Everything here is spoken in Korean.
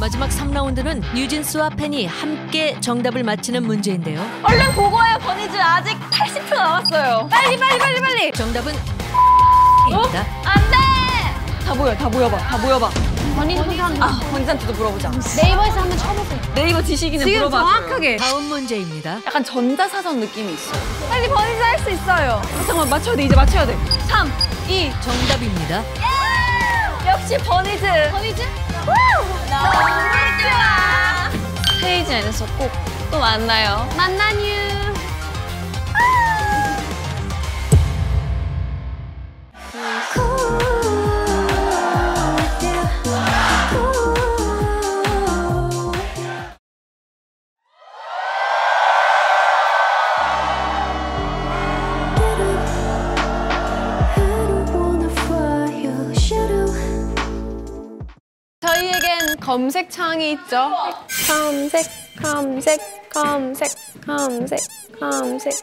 마지막 3라운드는 뉴진스와 팬이 함께 정답을 맞히는 문제인데요. 얼른 보고해요, 버니즈. 아직 80초 남았어요. 빨리, 빨리, 빨리, 빨리. 정답은 입니다. 안 돼! 다 모여, 다 모여봐, 다 모여봐. 버니즈 한번 아, 버니즈한테도 물어보자. 네이버에서 한번 쳐보세요. 네이버 지식인은 지금 물어봐. 정확하게. 다음 문제입니다. 약간 전자사전 느낌이 있어. 빨리 버니즈 할 수 있어요. 잠깐만, 맞춰야 돼, 이제 맞춰야 돼. 3, 2, 정답입니다. 역시 버니즈. 버니즈? 너무 좋아. 스테이지에서 꼭 또 만나요. 만나뉴. 검색창이 있죠. 검색 검색 검색 검색 검색